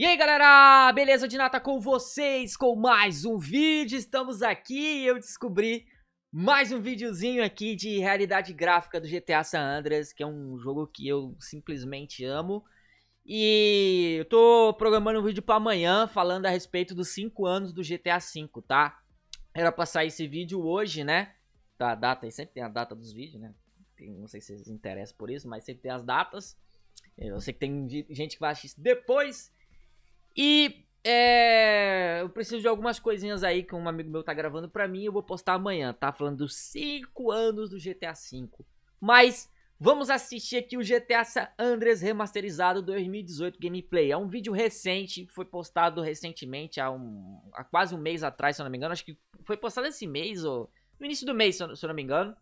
E aí galera, beleza de nata com vocês com mais um vídeo, estamos aqui e eu descobri mais um videozinho aqui de realidade gráfica do GTA San Andreas, que é um jogo que eu simplesmente amo. E eu tô programando um vídeo pra amanhã falando a respeito dos 5 anos do GTA V, tá? Era pra sair esse vídeo hoje, né? Tá, a data aí, sempre tem a data dos vídeos, né? Não sei se vocês interessam por isso, mas sempre tem as datas. Eu sei que tem gente que vai assistir depois. E é, eu preciso de algumas coisinhas aí que um amigo meu tá gravando pra mim. Eu vou postar amanhã, tá? Falando dos 5 anos do GTA V. Mas vamos assistir aqui o GTA San Andreas remasterizado 2018 gameplay. É um vídeo recente, foi postado recentemente, há, um, há quase um mês atrás, se eu não me engano. Acho que foi postado esse mês, ou no início do mês, se eu, se eu não me engano.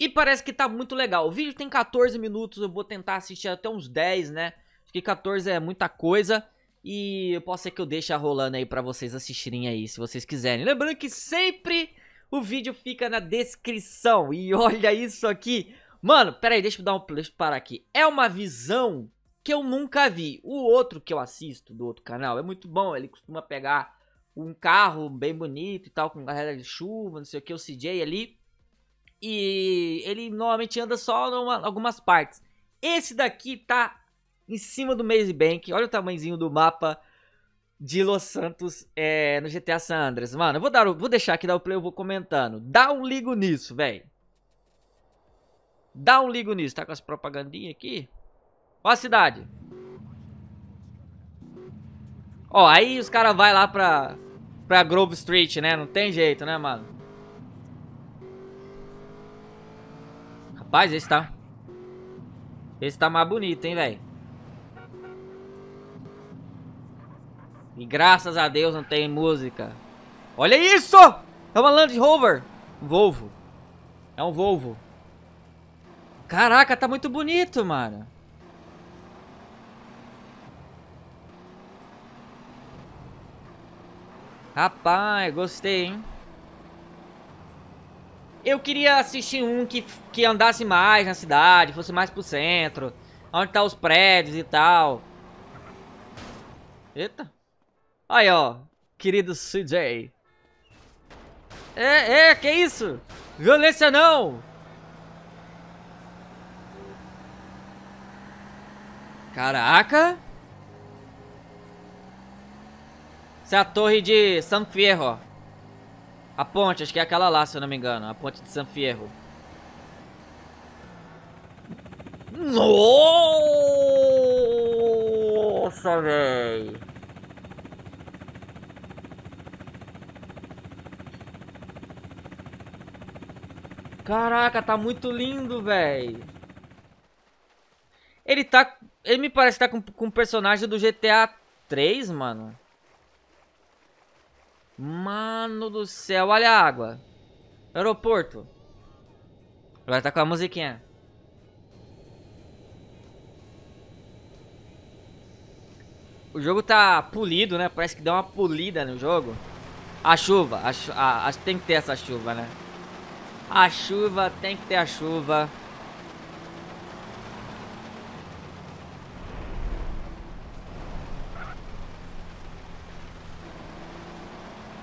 E parece que tá muito legal. O vídeo tem 14 minutos, eu vou tentar assistir até uns 10, né? Acho que 14 é muita coisa. E posso ser que eu deixe rolando aí pra vocês assistirem aí, se vocês quiserem. Lembrando que sempre o vídeo fica na descrição. E olha isso aqui. Mano, pera aí, deixa eu dar um deixa eu parar aqui. É uma visão que eu nunca vi. O outro que eu assisto do outro canal é muito bom. Ele costuma pegar um carro bem bonito e tal, com carreira de chuva, não sei o que, o CJ ali. E ele normalmente anda só em algumas partes. Esse daqui tá em cima do Maze Bank. Olha o tamanhozinho do mapa de Los Santos é, no GTA San Andreas. Mano, eu vou, dar, vou deixar aqui dar o play, eu vou comentando. Dá um ligo nisso, velho. Dá um ligo nisso. Tá com as propagandinhas aqui. Ó a cidade. Ó, aí os caras vai lá pra, pra Grove Street, né? Não tem jeito, né, mano? Rapaz, esse tá... Esse tá mais bonito, hein, velho? E graças a Deus não tem música. Olha isso! É uma Land Rover. Volvo. É um Volvo. Caraca, tá muito bonito, mano. Rapaz, gostei, hein? Eu queria assistir um que, que andasse mais na cidade, fosse mais pro centro. Onde tá os prédios e tal. Eita. Aí, ó. Querido CJ. É, é, que isso? Violência não! Caraca! Essa é a torre de San Fierro. A ponte, acho que é aquela lá, se eu não me engano. A ponte de San Fierro. Nossa, velho. Caraca, tá muito lindo, velho. Ele tá... Ele me parece que tá com, com um personagem do GTA 3, mano. Mano do céu, olha a água. Aeroporto. Agora tá com a musiquinha. O jogo tá polido, né? Parece que deu uma polida no jogo. A chuva. A, a, a, tem que ter essa chuva, né? A chuva, tem que ter a chuva.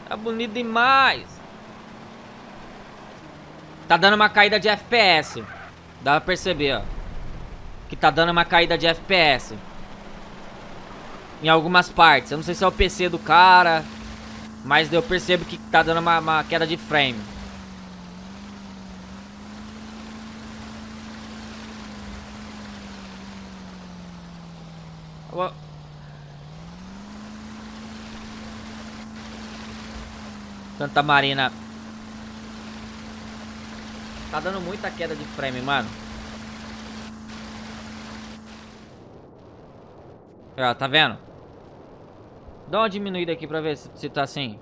Tá bonito demais. Tá dando uma caída de FPS. Dá pra perceber, ó. Que tá dando uma caída de FPS. Em algumas partes. Eu não sei se é o PC do cara. Mas eu percebo que tá dando uma, uma queda de frame. Santa Marina. Tá dando muita queda de frame, mano. Ó, tá vendo? Dá uma diminuída aqui pra ver se, se tá assim.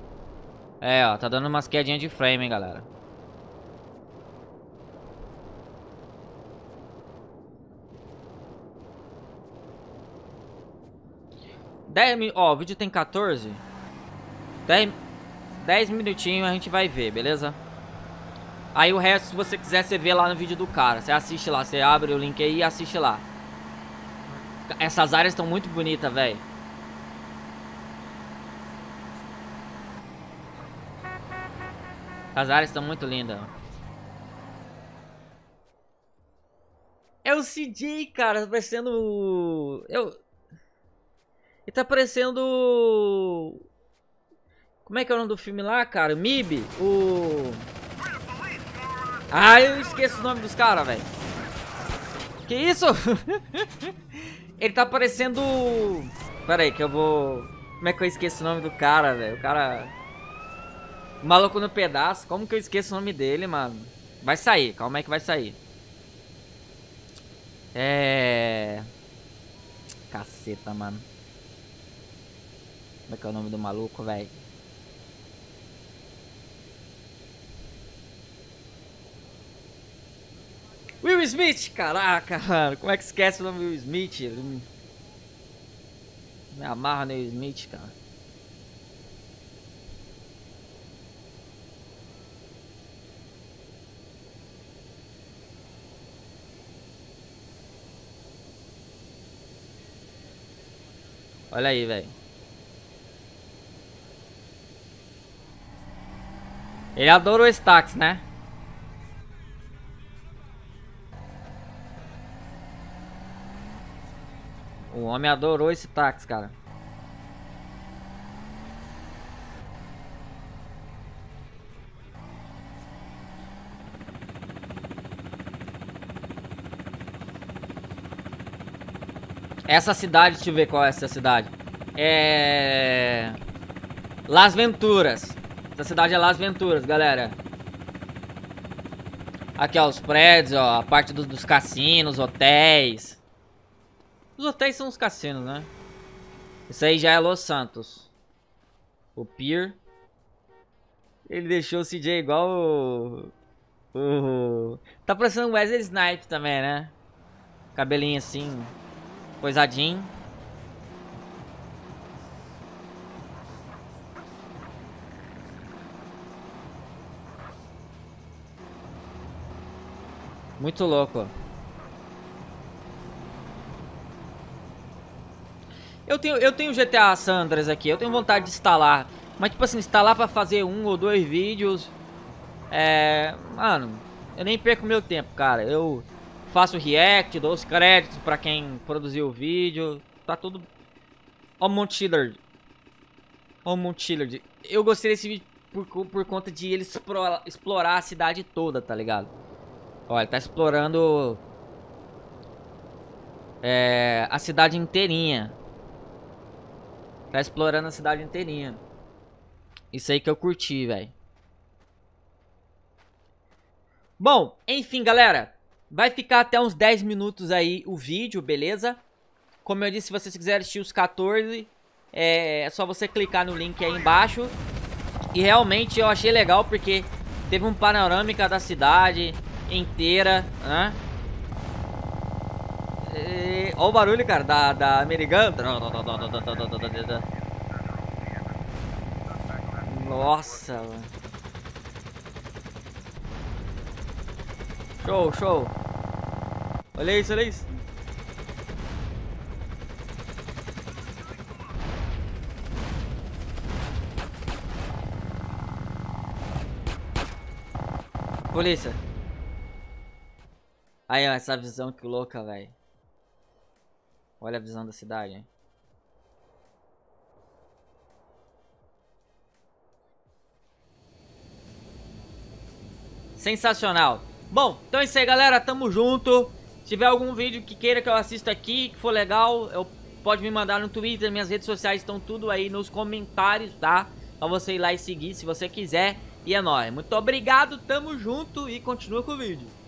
É, ó, tá dando umas quedinhas de frame, hein, galera. 10 mil... Ó, o vídeo tem 14. 10, 10 minutinhos a gente vai ver, beleza? Aí o resto, se você quiser, você vê lá no vídeo do cara. Você assiste lá, você abre o link aí e assiste lá. Essas áreas estão muito bonitas, velho. As áreas estão muito lindas. É o CJ, cara, parecendo... Eu... Ele tá parecendo... Como é que é o nome do filme lá, cara? MIB? O... Ah, eu esqueço o nome dos caras, velho. Que isso? Ele tá parecendo... Pera aí, que eu vou... Como é que eu esqueço o nome do cara, velho? O cara... O maluco no pedaço. Como que eu esqueço o nome dele, mano? Vai sair, calma aí que vai sair. É... Caceta, mano. Como é que é o nome do maluco, velho? Will Smith! Caraca, mano. Como é que esquece o nome do Will Smith? Me amarra no Will Smith, cara. Olha aí, velho. Ele adora o Stax, né? O homem adorou esse táxi, cara. Essa cidade, deixa eu ver qual é essa cidade. É... Las Venturas. Essa cidade é Las Venturas, galera. Aqui, ó, os prédios, ó, a parte dos, dos cassinos, hotéis. Os hotéis são os cassinos, né? Isso aí já é Los Santos. O Pier. Ele deixou o CJ igual o... o... Tá parecendo o Wesley Snipes também, né? Cabelinho assim, coisadinho. Muito louco. Eu tenho, eu tenho GTA Sandras aqui, eu tenho vontade de instalar. Mas, tipo assim, instalar pra fazer um ou dois vídeos... É... Mano, eu nem perco meu tempo, cara. Eu faço react, dou os créditos pra quem produziu o vídeo. Tá tudo... Ó o Mount. Ó o Mount. Eu gostei desse vídeo por, por conta de ele explorar a cidade toda, tá ligado? Olha, tá explorando... É, a cidade inteirinha. Tá explorando a cidade inteirinha. Isso aí que eu curti, velho. Bom, enfim, galera. Vai ficar até uns 10 minutos aí o vídeo, beleza? Como eu disse, se vocês quiserem assistir os 14, é, é só você clicar no link aí embaixo. E realmente eu achei legal porque teve um panorâmica da cidade inteira, né? E... Olha o barulho, cara, da, da American. Nossa, mano. Show, show. Olha isso, olha isso. Polícia. Aí, ó, essa visão que louca, velho. Olha a visão da cidade, hein? Sensacional. Bom, então é isso aí, galera. Tamo junto. Se tiver algum vídeo que queira que eu assista aqui, que for legal, eu, pode me mandar no Twitter. Minhas redes sociais estão tudo aí nos comentários, tá? Pra você ir lá e seguir se você quiser. E é nóis. Muito obrigado, tamo junto e continua com o vídeo.